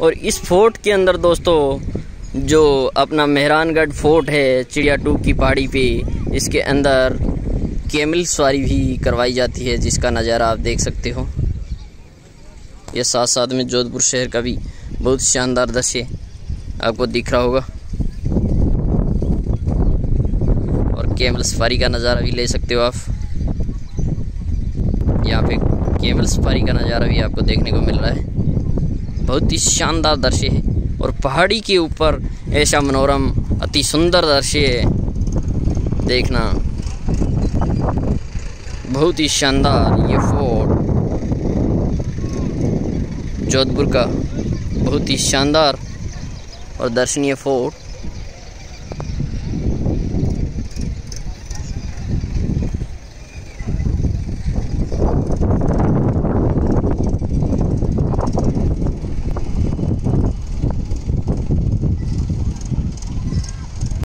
और इस फोर्ट के अंदर दोस्तों, जो अपना मेहरानगढ़ फोर्ट है, चिड़िया टू की पहाड़ी पे, इसके अंदर कैमल सवारी भी करवाई जाती है, जिसका नज़ारा आप देख सकते हो। यह साथ साथ में जोधपुर शहर का भी बहुत शानदार दृश्य आपको दिख रहा होगा। और कैमल सफारी का नज़ारा भी ले सकते हो आप। यहाँ पे केवल सफारी का नज़ारा भी आपको देखने को मिल रहा है। बहुत ही शानदार दृश्य है और पहाड़ी के ऊपर ऐसा मनोरम, अति सुंदर दृश्य है। देखना। बहुत ही शानदार ये फोर्ट। जोधपुर का बहुत ही शानदार और दर्शनीय फोर्ट।